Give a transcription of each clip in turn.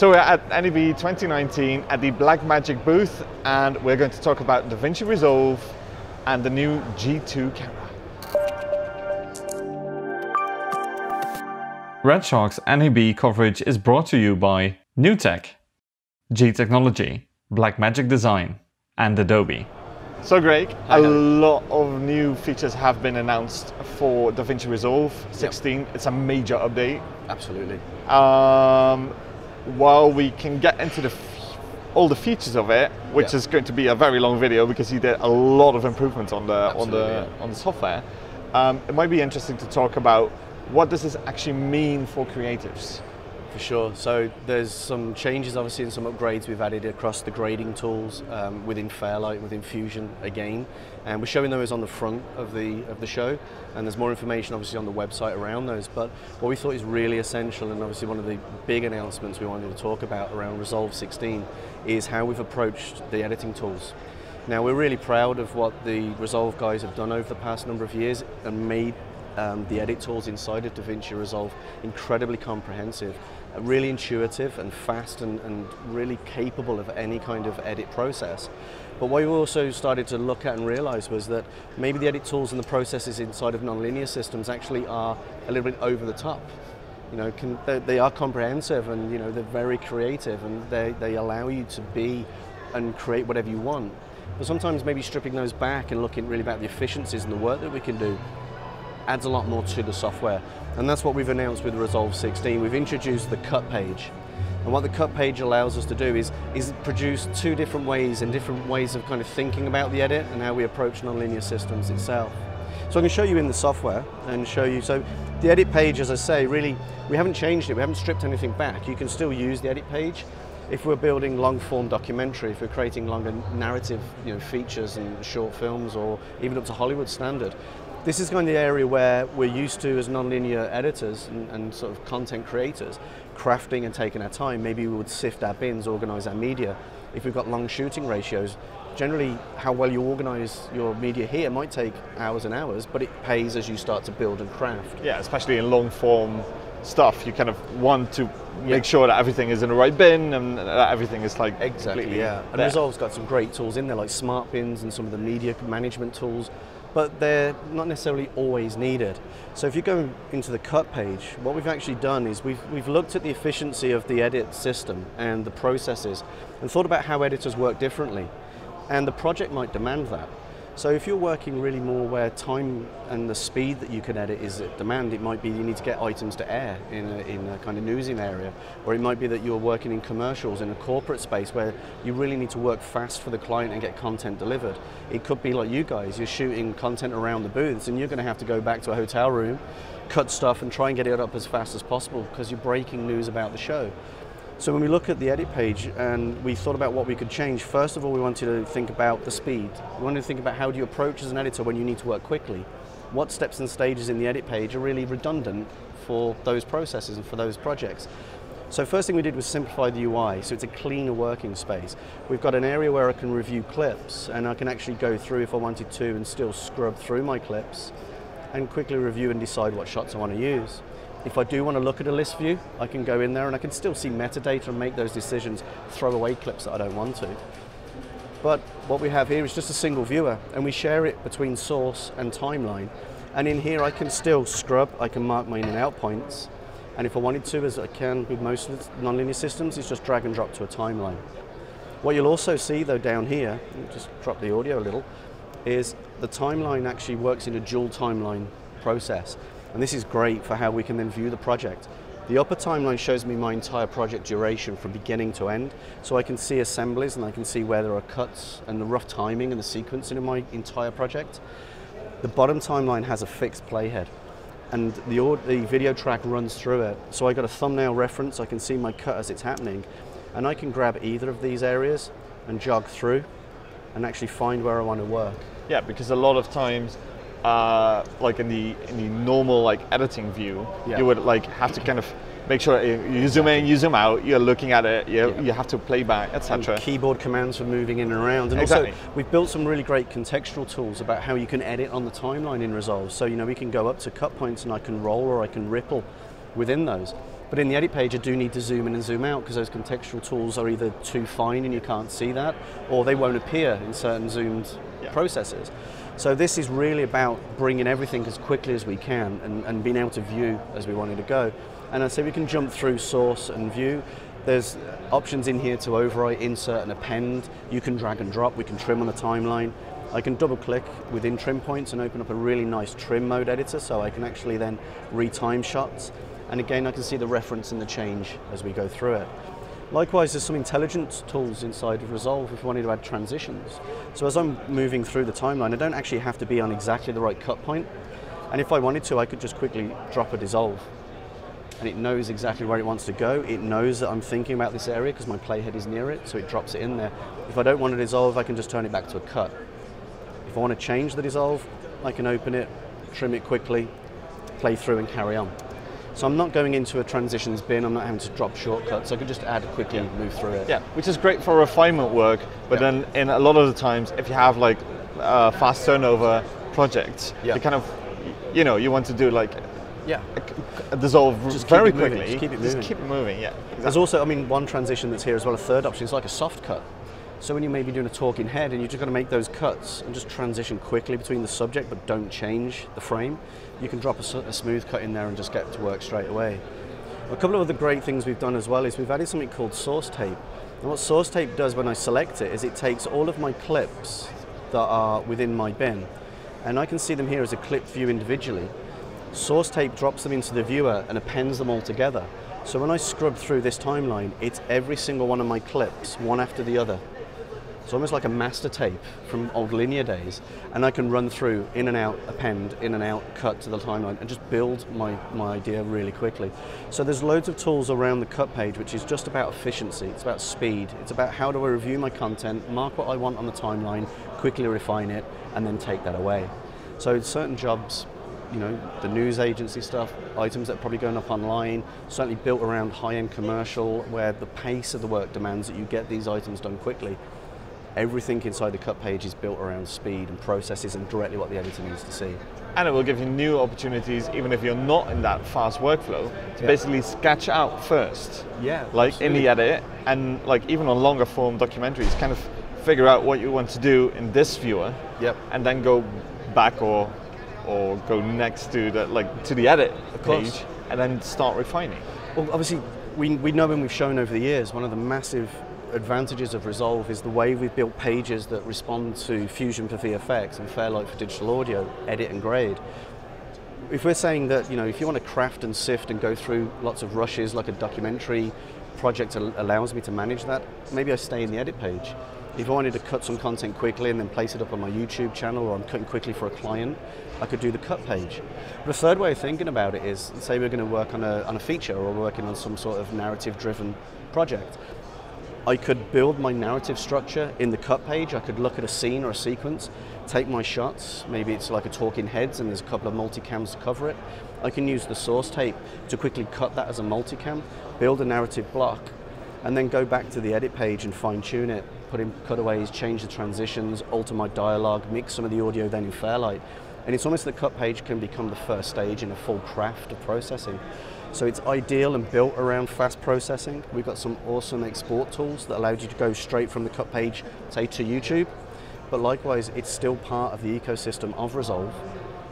So we're at NAB 2019 at the Blackmagic booth and we're going to talk about DaVinci Resolve and the new G2 camera. RedShark's NAB coverage is brought to you by NewTek, G Technology, Blackmagic Design and Adobe. So Craig, a lot of new features have been announced for DaVinci Resolve 16. Yep. It's a major update. Absolutely. Um, while we can get into the all the features of it, which yeah. is going to be a very long video because he did a lot of improvements on the Absolutely, on the yeah. on the software. Um, it might be interesting to talk about what does this actually mean for creatives. For sure. So there's some changes, obviously, and some upgrades we've added across the grading tools um, within Fairlight, within Fusion again, and we're showing those on the front of the of the show. And there's more information, obviously, on the website around those. But what we thought is really essential, and obviously one of the big announcements we wanted to talk about around Resolve 16, is how we've approached the editing tools. Now we're really proud of what the Resolve guys have done over the past number of years and made um, the edit tools inside of DaVinci Resolve incredibly comprehensive, uh, really intuitive and fast and, and really capable of any kind of edit process. But what we also started to look at and realize was that maybe the edit tools and the processes inside of nonlinear systems actually are a little bit over the top. You know, can, they, they are comprehensive and you know they're very creative and they, they allow you to be and create whatever you want. But sometimes maybe stripping those back and looking really about the efficiencies and the work that we can do adds a lot more to the software. And that's what we've announced with Resolve 16. We've introduced the cut page. And what the cut page allows us to do is, is produce two different ways and different ways of kind of thinking about the edit and how we approach nonlinear systems itself. So I can show you in the software and show you, so the edit page, as I say, really, we haven't changed it, we haven't stripped anything back. You can still use the edit page. If we're building long form documentary, if we're creating longer narrative you know, features and short films or even up to Hollywood standard, this is kind of the area where we're used to as nonlinear editors and, and, sort of content creators, crafting and taking our time. Maybe we would sift our bins, organize our media. If we've got long shooting ratios, generally how well you organize your media here might take hours and hours, but it pays as you start to build and craft. Yeah, especially in long form stuff, you kind of want to yeah. make sure that everything is in the right bin and that everything is like exactly yeah. And Resolve's got some great tools in there like smart bins and some of the media management tools but they're not necessarily always needed. So if you go into the cut page, what we've actually done is we've, we've looked at the efficiency of the edit system and the processes and thought about how editors work differently. And the project might demand that. So if you're working really more where time and the speed that you can edit is at demand, it might be you need to get items to air in a, in a kind of newsing area, or it might be that you're working in commercials in a corporate space where you really need to work fast for the client and get content delivered. It could be like you guys, you're shooting content around the booths and you're going to have to go back to a hotel room, cut stuff and try and get it up as fast as possible because you're breaking news about the show. So when we look at the edit page and we thought about what we could change, first of all we wanted to think about the speed. We wanted to think about how do you approach as an editor when you need to work quickly. What steps and stages in the edit page are really redundant for those processes and for those projects. So first thing we did was simplify the UI, so it's a cleaner working space. We've got an area where I can review clips and I can actually go through if I wanted to and still scrub through my clips and quickly review and decide what shots I want to use. If I do want to look at a list view, I can go in there and I can still see metadata and make those decisions, throw away clips that I don't want to. But what we have here is just a single viewer and we share it between source and timeline. And in here I can still scrub, I can mark my in and out points. And if I wanted to, as I can with most nonlinear systems, it's just drag and drop to a timeline. What you'll also see though down here, just drop the audio a little, is the timeline actually works in a dual timeline process. And this is great for how we can then view the project. The upper timeline shows me my entire project duration from beginning to end, so I can see assemblies and I can see where there are cuts and the rough timing and the sequencing of my entire project. The bottom timeline has a fixed playhead and the, the video track runs through it. So I got a thumbnail reference, I can see my cut as it's happening, and I can grab either of these areas and jog through and actually find where I want to work. Yeah, because a lot of times uh, like in the in the normal like editing view, yeah. you would like have to kind of make sure you zoom in, you zoom out, you're looking at it, you, yeah. you have to play back, etc. Keyboard commands for moving in and around. And exactly. also, we've built some really great contextual tools about how you can edit on the timeline in Resolve. So, you know, we can go up to cut points and I can roll or I can ripple within those. But in the edit page, I do need to zoom in and zoom out because those contextual tools are either too fine and you can't see that, or they won't appear in certain zoomed yeah. processes. So this is really about bringing everything as quickly as we can and, and being able to view as we wanted to go. And I say we can jump through source and view. There's options in here to overwrite, insert and append. You can drag and drop, we can trim on the timeline. I can double click within trim points and open up a really nice trim mode editor so I can actually then retime shots. And again, I can see the reference and the change as we go through it. Likewise, there's some intelligence tools inside of Resolve if you wanted to add transitions. So as I'm moving through the timeline, I don't actually have to be on exactly the right cut point. And if I wanted to, I could just quickly drop a dissolve and it knows exactly where it wants to go. It knows that I'm thinking about this area because my playhead is near it, so it drops it in there. If I don't want to dissolve, I can just turn it back to a cut. If I want to change the dissolve, I can open it, trim it quickly, play through and carry on. So I'm not going into a transitions bin, I'm not having to drop shortcuts, I can just add quickly and move through it. Yeah, which is great for refinement work, but yeah. then in a lot of the times, if you have like uh, fast turnover projects, yeah. you kind of, you know, you want to do like yeah. dissolve just very quickly. Just keep it moving. Just keep it moving, yeah. Exactly. There's also, I mean, one transition that's here as well, a third option is like a soft cut. So when you may be doing a talking head and you're just going to make those cuts and just transition quickly between the subject but don't change the frame, you can drop a, a smooth cut in there and just get to work straight away. A couple of other great things we've done as well is we've added something called source tape. And what source tape does when I select it is it takes all of my clips that are within my bin and I can see them here as a clip view individually Source tape drops them into the viewer and appends them all together. So when I scrub through this timeline, it's every single one of my clips, one after the other. It's almost like a master tape from old linear days, and I can run through, in and out, append, in and out, cut to the timeline, and just build my, my idea really quickly. So there's loads of tools around the cut page, which is just about efficiency, it's about speed, it's about how do I review my content, mark what I want on the timeline, quickly refine it, and then take that away. So certain jobs you know, the news agency stuff, items that are probably going up online, certainly built around high-end commercial where the pace of the work demands that you get these items done quickly. Everything inside the cut page is built around speed and processes and directly what the editor needs to see. And it will give you new opportunities even if you're not in that fast workflow to yeah. basically sketch out first. Yeah. Like absolutely. in the edit and like even on longer form documentaries, kind of figure out what you want to do in this viewer. Yep. And then go back or or go next to the like to the edit page and then start refining. Well, obviously, we, we know and we've shown over the years one of the massive advantages of Resolve is the way we've built pages that respond to Fusion for VFX and Fairlight for digital audio, edit and grade. If we're saying that, you know, if you want to craft and sift and go through lots of rushes like a documentary project allows me to manage that, maybe I stay in the edit page. If I wanted to cut some content quickly and then place it up on my YouTube channel or I'm cutting quickly for a client, I could do the cut page. But a third way of thinking about it is, say we're going to work on a, on a feature or working on some sort of narrative driven project. I could build my narrative structure in the cut page. I could look at a scene or a sequence, take my shots. Maybe it's like a talking heads and there's a couple of multicams to cover it. I can use the source tape to quickly cut that as a multicam, build a narrative block, and then go back to the edit page and fine tune it, put in cutaways, change the transitions, alter my dialogue, mix some of the audio then in Fairlight. And it's almost the cut page can become the first stage in a full craft of processing. So it's ideal and built around fast processing. We've got some awesome export tools that allow you to go straight from the cut page, say to YouTube. But likewise, it's still part of the ecosystem of Resolve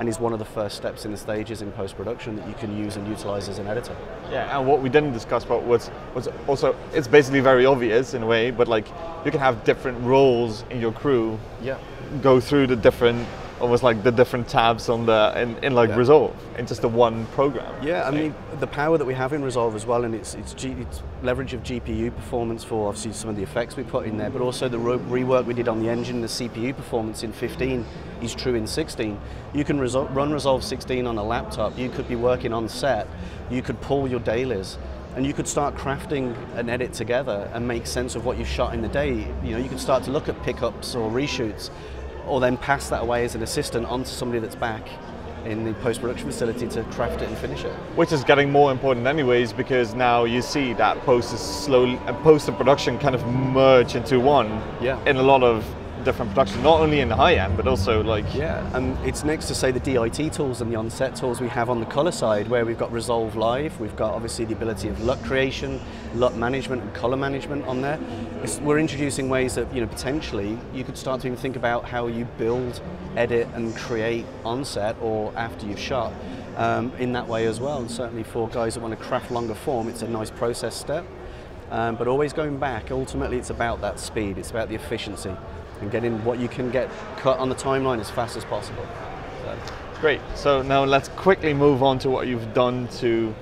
and is one of the first steps in the stages in post-production that you can use and utilize as an editor. Yeah, and what we didn't discuss about was, was also, it's basically very obvious in a way, but like you can have different roles in your crew. Yeah. Go through the different almost like the different tabs on the in, in like yeah. Resolve in just the one program. Yeah, I mean the power that we have in Resolve as well, and it's it's, G, it's, leverage of GPU performance for obviously some of the effects we put in there, but also the re rework we did on the engine, the CPU performance in 15 is true in 16. You can resol run Resolve 16 on a laptop. You could be working on set. You could pull your dailies and you could start crafting an edit together and make sense of what you've shot in the day. You know, you could start to look at pickups or reshoots or then pass that away as an assistant onto somebody that's back in the post-production facility to craft it and finish it. Which is getting more important anyways because now you see that post is slowly and post and production kind of merge into one yeah. in a lot of different production, not only in the high end, but also like Yeah, and it's next to say the DIT tools and the on-set tools we have on the color side, where we've got Resolve Live, we've got obviously the ability of LUT creation, LUT management, and color management on there. It's, we're introducing ways that you know potentially you could start to even think about how you build, edit, and create on set or after you've shot. Um, in that way as well, and certainly for guys that want to craft longer form, it's a nice process step. Um, but always going back, ultimately it's about that speed, it's about the efficiency and getting what you can get cut on the timeline as fast as possible. So, Great. So now let's quickly move on to what you've done to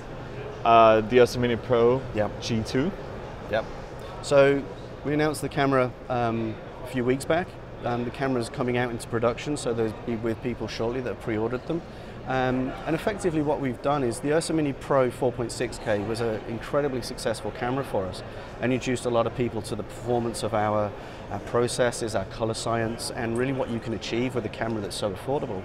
uh, the Mini Pro Yep. G2. yep. So we announced the camera um, a few weeks back. Um, the is coming out into production, so there's be with people shortly that have pre-ordered them. Um, and effectively what we've done is the Ursa Mini Pro 4.6K was an incredibly successful camera for us and introduced a lot of people to the performance of our, our processes, our color science, and really what you can achieve with a camera that's so affordable.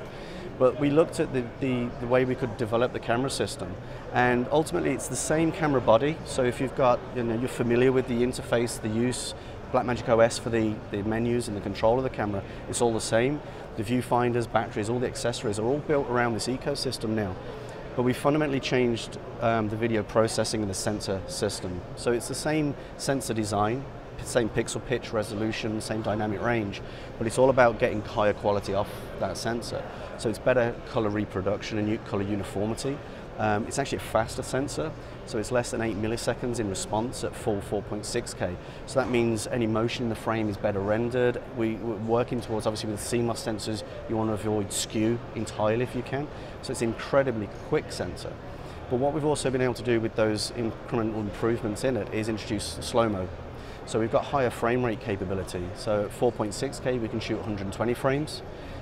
But we looked at the, the, the way we could develop the camera system, and ultimately it's the same camera body. So if you've got, you know, you're familiar with the interface, the use, Blackmagic OS for the, the menus and the control of the camera, it's all the same. The viewfinders, batteries, all the accessories are all built around this ecosystem now. But we fundamentally changed um, the video processing and the sensor system. So it's the same sensor design, same pixel pitch resolution, same dynamic range, but it's all about getting higher quality off that sensor. So it's better color reproduction and color uniformity. Um, it's actually a faster sensor, so it's less than 8 milliseconds in response at full 4.6K. So that means any motion in the frame is better rendered. We, we're working towards, obviously with CMOS sensors, you want to avoid skew entirely if you can. So it's an incredibly quick sensor. But what we've also been able to do with those incremental improvements in it is introduce slow-mo. So we've got higher frame rate capability. So at 4.6K we can shoot 120 frames.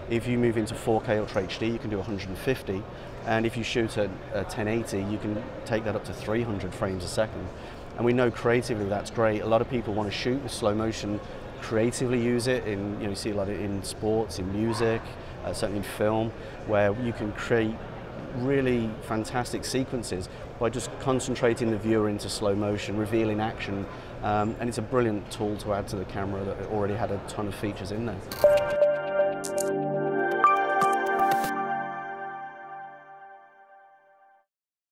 If you move into 4K Ultra HD you can do 150. And if you shoot at uh, 1080 you can take that up to 300 frames a second. And we know creatively that's great. A lot of people want to shoot with slow motion, creatively use it in, you know, you see a lot of in sports, in music, uh, certainly in film, where you can create really fantastic sequences by just concentrating the viewer into slow motion, revealing action, um, and it's a brilliant tool to add to the camera that already had a ton of features in there.